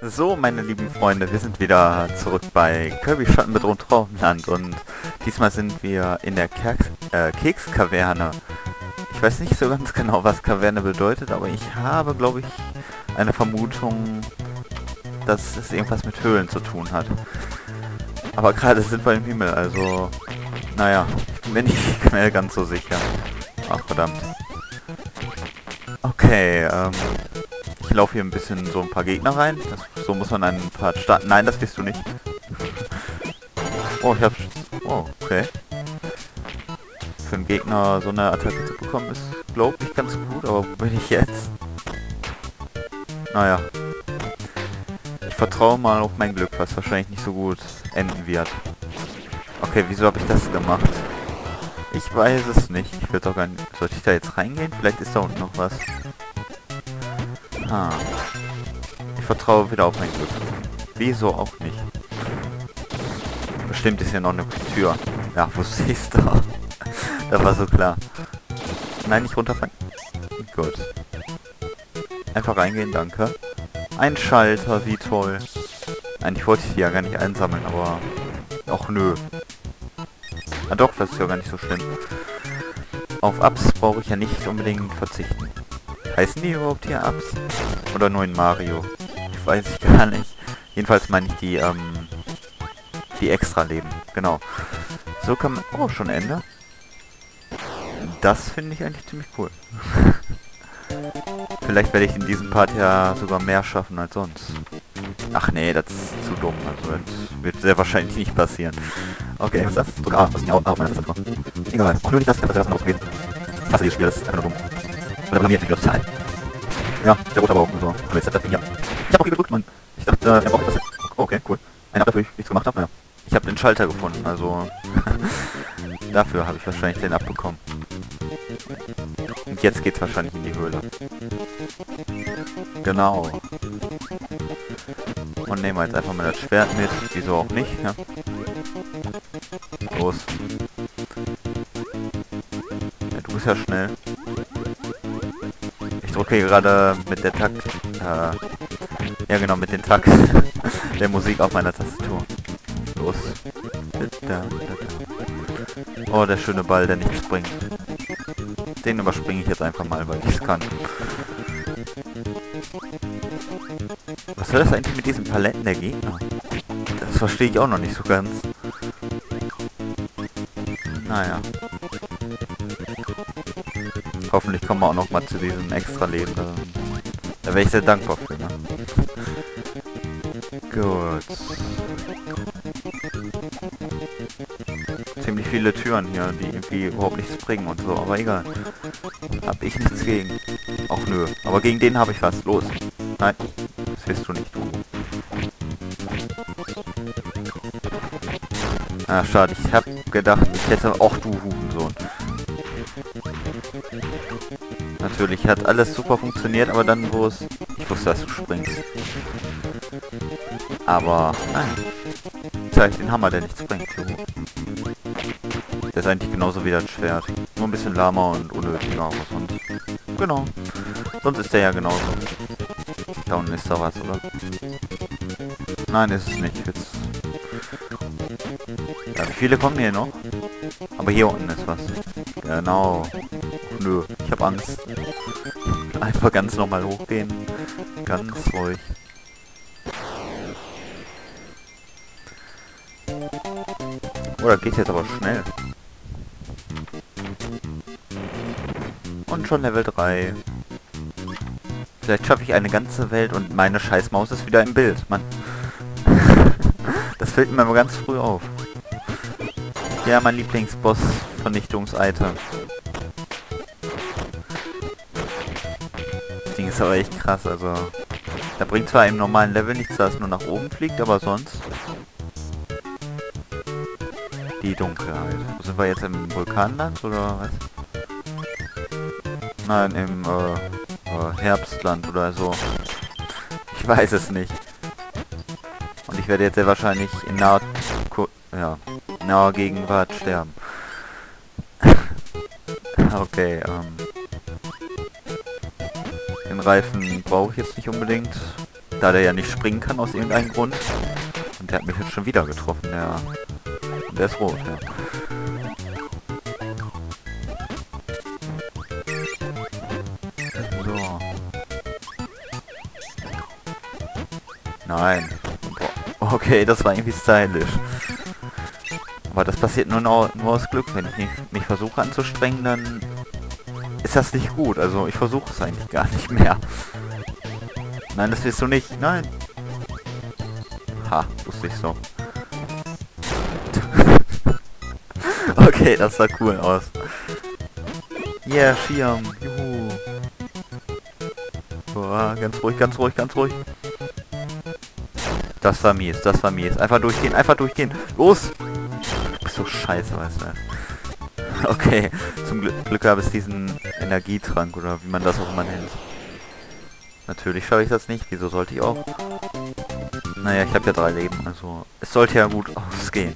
So, meine lieben Freunde, wir sind wieder zurück bei Kirby Schattenbedroht Traumland und diesmal sind wir in der Keks äh, Kekskaverne. Ich weiß nicht so ganz genau, was Kaverne bedeutet, aber ich habe, glaube ich, eine Vermutung, dass es irgendwas mit Höhlen zu tun hat. Aber gerade sind wir im Himmel, also... Naja, ich bin mir nicht mehr ganz so sicher. Ach, verdammt. Okay, ähm... Laufe hier ein bisschen so ein paar Gegner rein. Das, so muss man einen Part starten. Nein, das wirst du nicht. oh, ich hab... Oh, okay. Für einen Gegner so eine Attacke zu bekommen ist, glaube ich, ganz gut. Aber wo bin ich jetzt? Naja. Ich vertraue mal auf mein Glück, was wahrscheinlich nicht so gut enden wird. Okay, wieso habe ich das gemacht? Ich weiß es nicht. Ich würde doch gar nicht... Sollte ich da jetzt reingehen? Vielleicht ist da unten noch was. Ah. Ich vertraue wieder auf mein Glück. Wieso auch nicht? Bestimmt ist hier noch eine Tür. Ja, wusste ich's doch. das war so klar. Nein, nicht runterfallen. Gut. Einfach reingehen, danke. Ein Schalter, wie toll. Eigentlich wollte ich die ja gar nicht einsammeln, aber... Auch nö. Ah doch, das ist ja gar nicht so schlimm. Auf Ups brauche ich ja nicht unbedingt verzichten. Heißen die überhaupt hier Ups? Oder nur in Mario? Ich weiß ich gar nicht. Jedenfalls meine ich die, ähm, die extra Leben. Genau. So kann man... Oh, schon Ende? Das finde ich eigentlich ziemlich cool. Vielleicht werde ich in diesem Part ja sogar mehr schaffen als sonst. Ach nee, das ist zu dumm. Also das wird sehr wahrscheinlich nicht passieren. Okay, was ist das? Drück A, was ist Tastatur. Egal, auch nur nicht das, ich das ausgehen. Ich hasse dieses Spiel, das ist einfach nur dumm. Blamiert mich total. Ja, der rote aber auch so. Aber jetzt hat das Ding ja. Ich hab hier gedrückt, Mann. Ich dachte, äh, er braucht. Oh, okay, cool. Ein ab dafür, ich nichts gemacht habe. Naja. Ich habe den Schalter gefunden, also dafür habe ich wahrscheinlich den abbekommen. Und jetzt geht's wahrscheinlich in die Höhle. Genau. Und nehmen wir jetzt einfach mal das Schwert mit. Wieso auch nicht, ne? Los. Ja, du bist ja schnell. Drücke gerade mit der Takt... Äh, ja genau, mit dem Takt der Musik auf meiner Tastatur. Los. Oh, der schöne Ball, der nichts bringt. Den überspringe ich jetzt einfach mal, weil ich es kann. Was soll das eigentlich mit diesen Paletten der Gegner? Das verstehe ich auch noch nicht so ganz. Naja. Hoffentlich kommen wir auch noch mal zu diesem extra Leben. Da, da wäre ich sehr dankbar für, ne? Gut. Ziemlich viele Türen hier, die irgendwie überhaupt nichts bringen und so, aber egal. Hab ich nichts gegen. Auch nö. Aber gegen den habe ich was. Los. Nein. Das willst du nicht, du. Ah, schade. Ich hab gedacht, ich hätte auch du Hurensohn. Natürlich hat alles super funktioniert, aber dann wo es... Ich wusste, dass du springst. Aber, nein. Zeig den Hammer, der nichts bringt. Der ist eigentlich genauso wie das Schwert. Nur ein bisschen lahmer und unnötiger, aber sonst... Genau. Sonst ist der ja genauso. Da unten ist da was, oder? Nein, ist es nicht. Jetzt... Ja, viele kommen hier noch? Aber hier unten ist was. Genau. Nö, ich habe Angst. Einfach ganz normal hochgehen. Ganz ruhig. Oh, das geht jetzt aber schnell. Und schon Level 3. Vielleicht schaffe ich eine ganze Welt und meine Scheißmaus ist wieder im Bild. Mann. das fällt mir immer ganz früh auf. Ja, mein Lieblingsboss-Vernichtungsitem. Ist aber echt krass, also... Da bringt zwar im normalen Level nichts, da es nur nach oben fliegt, aber sonst... Die Dunkelheit. Wo sind wir jetzt im Vulkanland, oder was? Nein, im, äh, äh, Herbstland oder so. Ich weiß es nicht. Und ich werde jetzt sehr wahrscheinlich in naher, ja, naher Gegenwart sterben. okay, ähm. Reifen brauche ich jetzt nicht unbedingt. Da der ja nicht springen kann aus irgendeinem Grund. Und der hat mich jetzt schon wieder getroffen, ja. Und der ist rot, ja. So. Nein. Okay, das war irgendwie stylisch. Aber das passiert nur, nur aus Glück. Wenn ich mich versuche anzustrengen, dann ist das nicht gut. Also ich versuche es eigentlich gar nicht mehr. Nein, das willst du nicht. Nein. Ha, wusste ich so. okay, das sah cool aus. Yeah, Schirm. Juhu. Boah, ganz ruhig, ganz ruhig, ganz ruhig. Das war mies, das war mies. Einfach durchgehen, einfach durchgehen. Los! Du bist so scheiße, weißt du. Okay, zum Glück, Glück habe ich diesen Energietrank oder wie man das auch immer nennt. Natürlich schaffe ich das nicht. Wieso sollte ich auch? Naja, ich habe ja drei Leben, also es sollte ja gut ausgehen.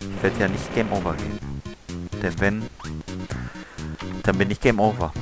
Ich werde ja nicht Game Over gehen. Denn wenn, dann bin ich Game Over.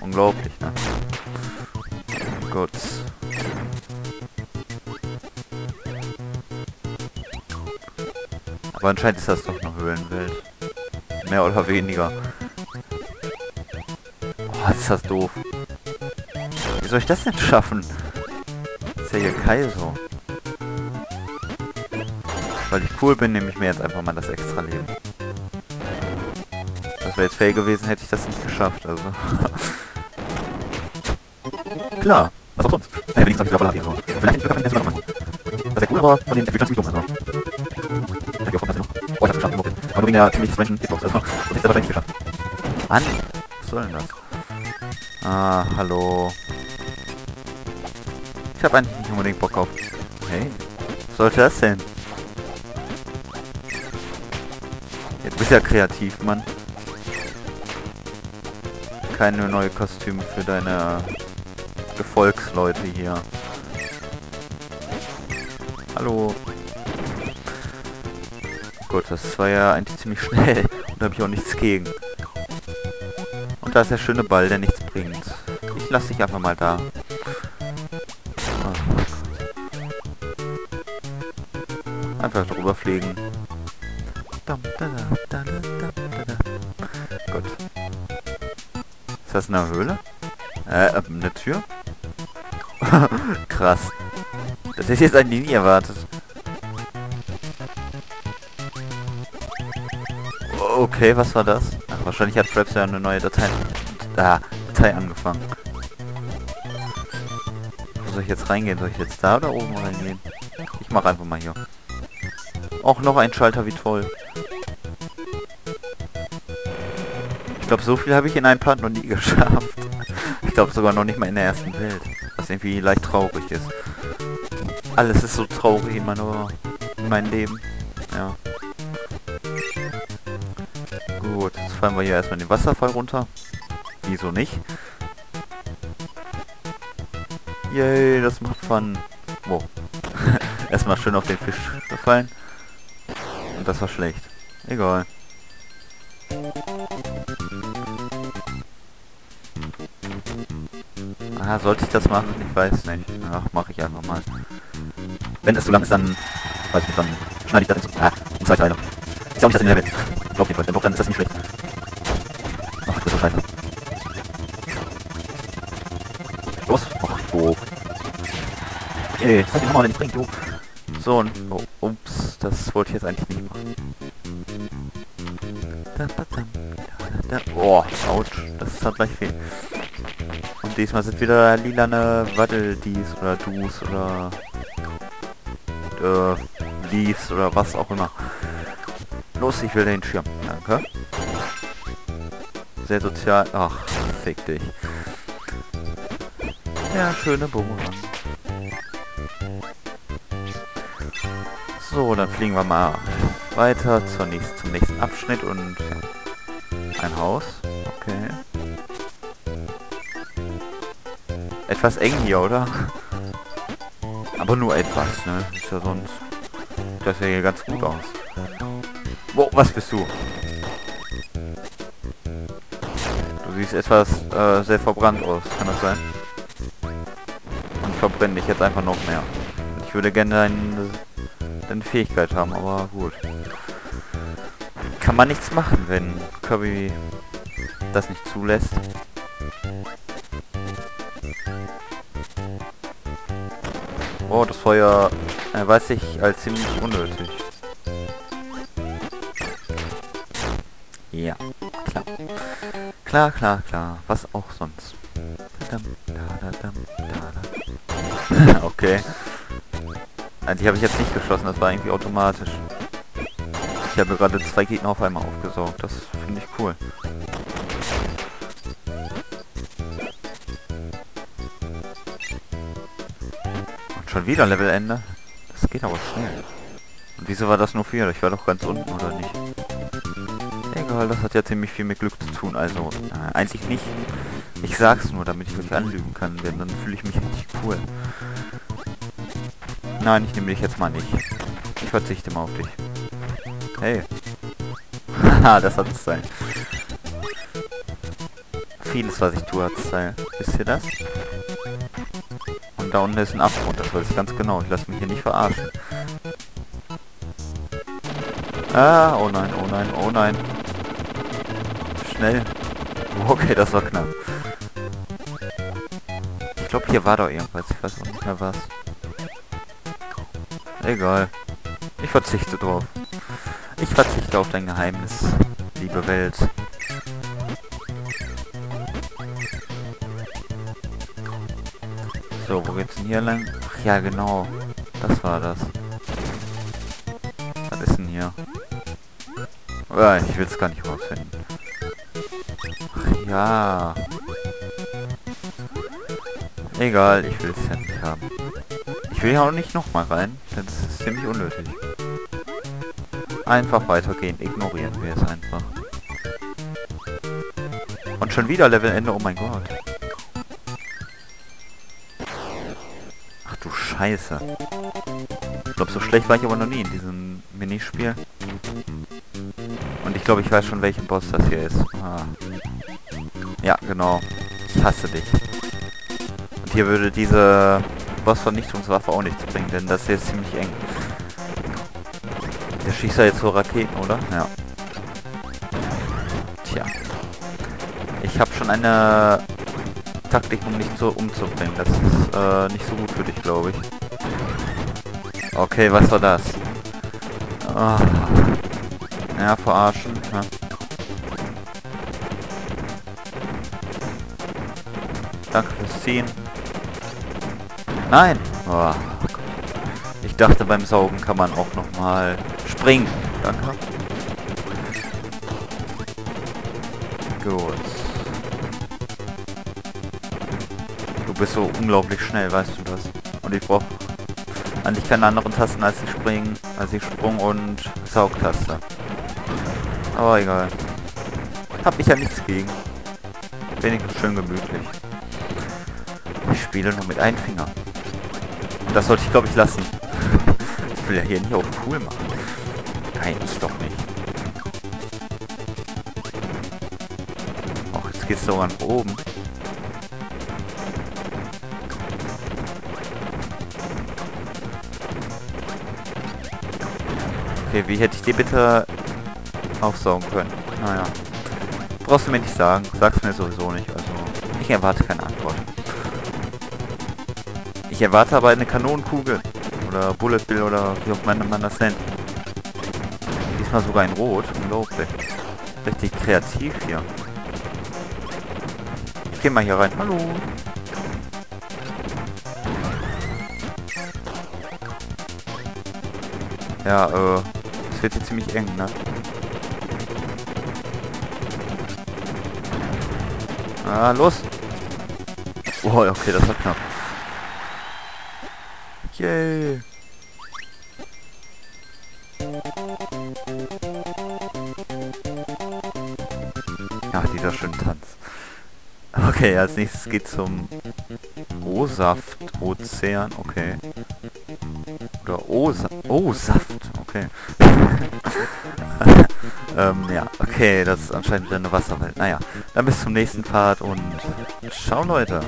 Unglaublich, ne? Gut. Aber anscheinend ist das doch eine Höhlenwelt. Mehr oder weniger. Oh, ist das doof. Wie soll ich das denn schaffen? Ist ja hier Kaiso. Weil ich cool bin, nehme ich mir jetzt einfach mal das extra Leben. Das wäre jetzt fail gewesen, hätte ich das nicht geschafft, also. Klar, was auch sonst. Ja, wenn ich sage, ich glaube, so. Vielleicht kann ich das mal machen. Das wäre cool, aber von den Entwicklern ziemlich dumm, also. Wegen der ziemlich Menschen Hitbox, also. Das ich wahrscheinlich geschafft. Mann, was soll denn das? Ah, hallo. Ich habe eigentlich nicht unbedingt Bock auf... Hey, was sollte das denn? Ja, du bist ja kreativ, Mann. Keine neue Kostüme für deine Gefolgsleute hier. Hallo. Gut, das war ja eigentlich ziemlich schnell. Und da habe ich auch nichts gegen. Und da ist der schöne Ball, der nichts bringt. Ich lasse dich einfach mal da. Einfach drüber fliegen. Gut. Ist das eine Höhle? Äh, eine Tür? Krass. Das ist jetzt eigentlich nie erwartet. Okay, was war das? Ach, wahrscheinlich hat Fraps ja eine neue Datei, ah, Datei angefangen. Wo soll ich jetzt reingehen? Soll ich jetzt da oder oben reingehen? Ich mache einfach mal hier. Auch noch ein Schalter, wie toll. Ich glaube, so viel habe ich in einem Part noch nie geschafft. Ich glaube sogar noch nicht mal in der ersten Welt. Was irgendwie leicht traurig ist. Alles ist so traurig in, meiner, in meinem Leben. Ja. Fallen wir hier erstmal den Wasserfall runter. Wieso nicht? Yay, das macht Fun. Wow. erstmal schön auf den Fisch gefallen das war schlecht. Egal. Ah, sollte ich das machen? Ich weiß nicht. Ach, mache ich einfach mal. Wenn es zu lang ist, dann... Weiß ich nicht, dann schneide ich das in, so, ah, in zwei Teile. Ist auch nicht das in der Welt. Glaub jedenfalls, doch, dann ist das nicht schlecht. Scheiße. Los! Ach, doof. Ey, das hat Mama nicht bringt, du. So, und... Oh, ups, das wollte ich jetzt eigentlich nicht machen. Boah, ouch, das hat gleich viel. Und diesmal sind wieder lilane Waddel-Dies oder Dus oder äh, Leaves oder was auch immer. Los, ich will den Schirm. Danke. Sehr sozial. Ach, fick dich. Ja, schöne Bumerang. So, dann fliegen wir mal weiter zur nächsten, zum nächsten Abschnitt und ein Haus. Okay. Etwas eng hier, oder? Aber nur etwas, ne? Ist ja sonst... Das sieht ja hier ganz gut aus. Wo, was bist du? Siehst etwas äh, sehr verbrannt aus, kann das sein? Und verbrenne dich jetzt einfach noch mehr. Ich würde gerne deine, deine Fähigkeit haben, aber gut. Kann man nichts machen, wenn Kirby das nicht zulässt. Oh, das Feuer äh, weiß ich als ziemlich unnötig. Ja, klar. Klar, klar, klar. Was auch sonst. okay. Die habe ich jetzt nicht geschossen, das war irgendwie automatisch. Ich habe gerade zwei Gegner auf einmal aufgesaugt. Das finde ich cool. Und schon wieder Levelende? Das geht aber schnell. Und wieso war das nur vier? Ich war doch ganz unten, oder nicht? Egal, das hat ja ziemlich viel mit Glück zu tun. Also, äh, eigentlich nicht. Ich sag's nur, damit ich euch anlügen kann, denn dann fühle ich mich richtig cool. Nein, ich nehme dich jetzt mal nicht. Ich verzichte mal auf dich. Hey. Haha, das hat Style. Vieles, was ich tue, hat Style. Wisst ihr das? Und da unten ist ein Abgrund, das weiß ich ganz genau. Ich lasse mich hier nicht verarschen. Ah, oh nein, oh nein, oh nein. Schnell. Okay, das war knapp. Ich glaube, hier war doch irgendwas. Ich weiß auch nicht mehr was. Egal. Ich verzichte drauf. Ich verzichte auf dein Geheimnis, liebe Welt. So, wo geht's denn hier lang? Ach ja, genau. Das war das. Was ist denn hier? Oh, ich will es gar nicht rausfinden. Ja. Egal, ich will es ja nicht haben. Ich will ja auch nicht nochmal rein, denn es ist ziemlich unnötig. Einfach weitergehen, ignorieren wir es einfach. Und schon wieder Levelende, oh mein Gott. Ach du Scheiße. Ich glaube, so schlecht war ich aber noch nie in diesem Minispiel. Und ich glaube, ich weiß schon, welchen Boss das hier ist. Ah. Ja, genau. Ich hasse dich. Und hier würde diese Boss-Vernichtungswaffe auch nichts bringen, denn das hier ist ziemlich eng. Der schießt ja jetzt so Raketen, oder? Ja. Tja. Ich habe schon eine Taktik, um dich so umzubringen. Das ist äh, nicht so gut für dich, glaube ich. Okay, was war das? Oh. Ja, verarschen. Ja. Danke fürs Ziehen. Nein! Oh, ich dachte, beim Saugen kann man auch noch mal springen. Danke. Gut. Du bist so unglaublich schnell, weißt du das? Und ich brauche eigentlich keine anderen Tasten als die Springen, als die Sprung- und Saugtaste. Aber egal. Hab ich ja nichts gegen. Wenigstens schön gemütlich. Spiele nur mit einem Finger. Das sollte ich, glaube ich, lassen. ich will ja hier nicht auf cool machen. Nein, ich doch nicht. Och, jetzt geht's sogar nach oben. Okay, wie hätte ich dir bitte aufsaugen können? Naja. Brauchst du mir nicht sagen. Sag's mir sowieso nicht. Also, ich erwarte keine Antwort. Ich erwarte aber eine Kanonenkugel. Oder Bullet Bill oder wie auch man, man das nennt. Diesmal sogar in Rot. Unglaublich. Richtig kreativ hier. Ich geh mal hier rein. Hallo. Ja, äh, es wird hier ziemlich eng, ne? Ah, los! Oh, okay, das war knapp. Yay! Ja, dieser schöne Tanz. Okay, als nächstes geht zum O-Saft-Ozean. Okay. Oder O-Saft. O-Saft. Okay. ähm, ja, okay, das ist anscheinend wieder eine Wasserwelt. Naja, dann bis zum nächsten Part und ciao Leute.